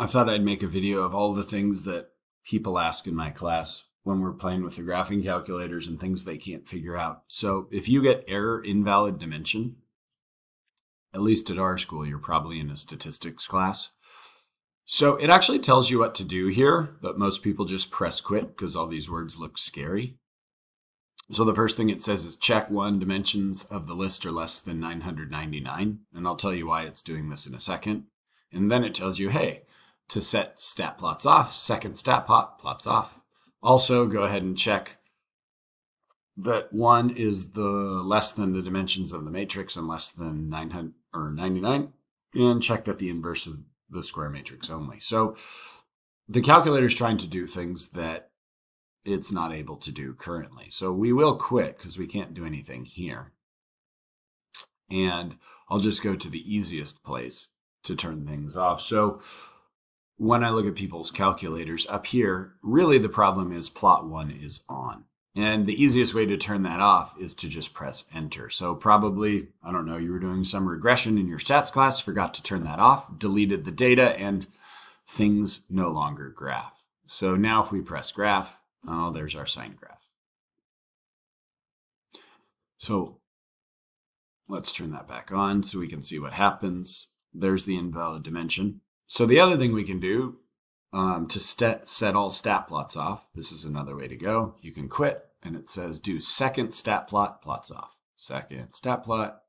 I thought I'd make a video of all the things that people ask in my class when we're playing with the graphing calculators and things they can't figure out. So if you get error invalid dimension, at least at our school, you're probably in a statistics class. So it actually tells you what to do here, but most people just press quit because all these words look scary. So the first thing it says is check one dimensions of the list are less than 999. And I'll tell you why it's doing this in a second. And then it tells you, hey, to set stat plots off, second stat plot plots off. Also go ahead and check that one is the less than the dimensions of the matrix and less than 900 or 99 and check that the inverse of the square matrix only. So the calculator is trying to do things that it's not able to do currently. So we will quit because we can't do anything here. And I'll just go to the easiest place to turn things off. So when I look at people's calculators up here, really the problem is plot one is on. And the easiest way to turn that off is to just press enter. So probably, I don't know, you were doing some regression in your stats class, forgot to turn that off, deleted the data, and things no longer graph. So now if we press graph, oh, there's our sine graph. So let's turn that back on so we can see what happens. There's the invalid dimension. So the other thing we can do um, to set all stat plots off, this is another way to go. You can quit and it says do second stat plot plots off. Second stat plot.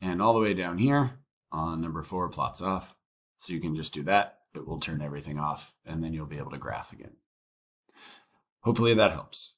And all the way down here on number four plots off. So you can just do that. It will turn everything off and then you'll be able to graph again. Hopefully that helps.